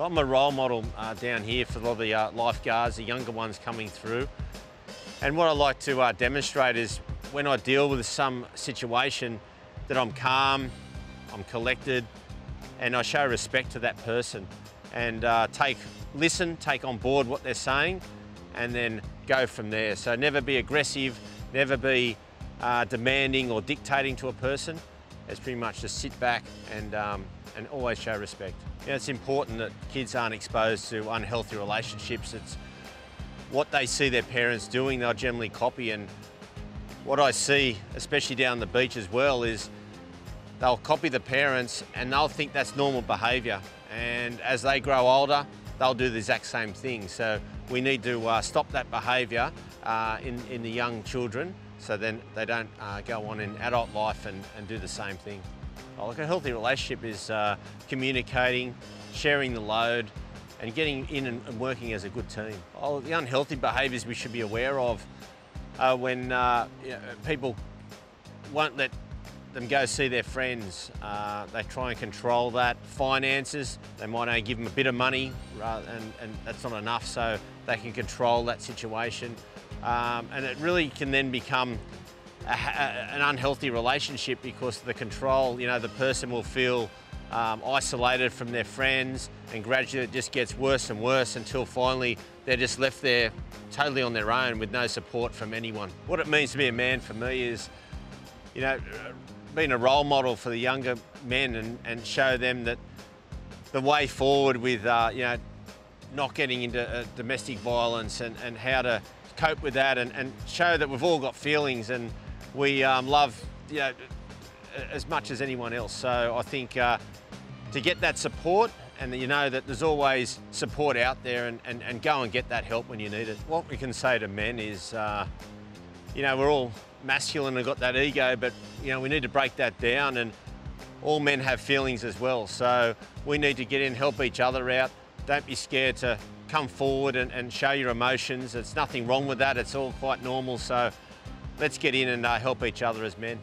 I'm a role model uh, down here for a lot of the uh, lifeguards, the younger ones coming through. And what I like to uh, demonstrate is when I deal with some situation that I'm calm, I'm collected, and I show respect to that person and uh, take, listen, take on board what they're saying, and then go from there. So never be aggressive, never be uh, demanding or dictating to a person. It's pretty much just sit back and, um, and always show respect. You know, it's important that kids aren't exposed to unhealthy relationships. It's what they see their parents doing, they'll generally copy. And what I see, especially down the beach as well, is they'll copy the parents and they'll think that's normal behaviour. And as they grow older, they'll do the exact same thing. So we need to uh, stop that behaviour uh, in, in the young children so then they don't uh, go on in adult life and, and do the same thing. Like a healthy relationship is uh, communicating, sharing the load, and getting in and, and working as a good team. Oh, the unhealthy behaviours we should be aware of uh, when uh, you know, people won't let them go see their friends. Uh, they try and control that. Finances, they might only give them a bit of money rather, and, and that's not enough, so they can control that situation. Um, and it really can then become a, a, an unhealthy relationship because the control, you know, the person will feel um, isolated from their friends and gradually it just gets worse and worse until finally they're just left there totally on their own with no support from anyone. What it means to be a man for me is, you know, being a role model for the younger men and, and show them that the way forward with, uh, you know, not getting into uh, domestic violence and, and how to cope with that and, and show that we've all got feelings and we um, love you know, as much as anyone else. So I think uh, to get that support and that you know that there's always support out there and, and, and, go and get that help when you need it. What we can say to men is, uh, you know, we're all masculine and got that ego, but you know, we need to break that down and all men have feelings as well. So we need to get in, help each other out. Don't be scared to come forward and, and show your emotions. There's nothing wrong with that. It's all quite normal. So let's get in and uh, help each other as men.